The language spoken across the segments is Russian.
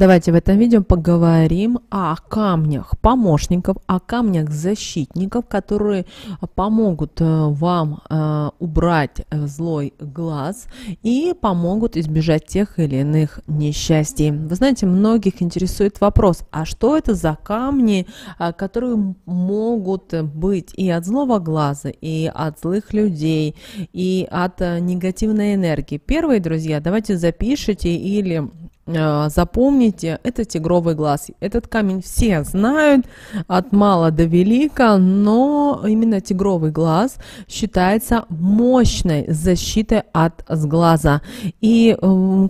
Давайте в этом видео поговорим о камнях помощников, о камнях защитников, которые помогут э, вам э, убрать э, злой глаз и помогут избежать тех или иных несчастий. Вы знаете, многих интересует вопрос, а что это за камни, которые могут быть и от злого глаза, и от злых людей, и от негативной энергии? Первые, друзья, давайте запишите или запомните, это тигровый глаз. Этот камень все знают от мала до велика, но именно тигровый глаз считается мощной защитой от сглаза. И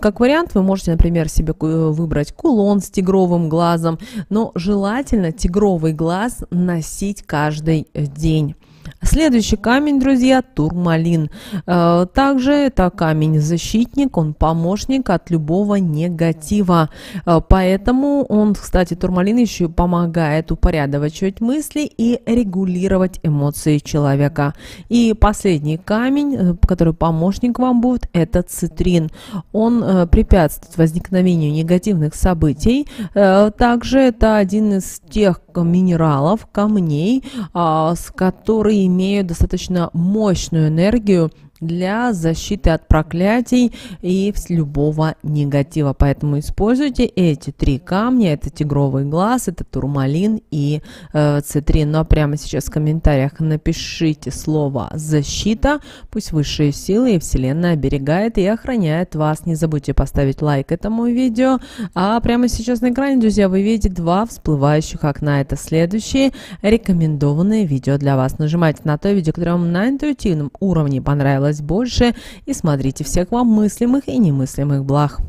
как вариант вы можете, например, себе выбрать кулон с тигровым глазом, но желательно тигровый глаз носить каждый день. Следующий камень, друзья, турмалин. Э, также это камень-защитник, он помощник от любого негатива. Э, поэтому он, кстати, турмалин еще помогает упорядочивать мысли и регулировать эмоции человека. И последний камень, э, который помощник вам будет, это цитрин. Он препятствует возникновению негативных событий. Также это один из тех минералов, камней, а, с которые имеют достаточно мощную энергию для защиты от проклятий и любого негатива. Поэтому используйте эти три камня. Это тигровый глаз, это турмалин и э, цитрин. Ну а прямо сейчас в комментариях напишите слово «защита». Пусть высшие силы и Вселенная оберегает и охраняет вас. Не забудьте поставить лайк этому видео. А прямо сейчас на экране, друзья, вы видите два всплывающих окна. Это следующие рекомендованные видео для вас. Нажимайте на то видео, которое вам на интуитивном уровне понравилось больше и смотрите всех вам мыслимых и немыслимых благ.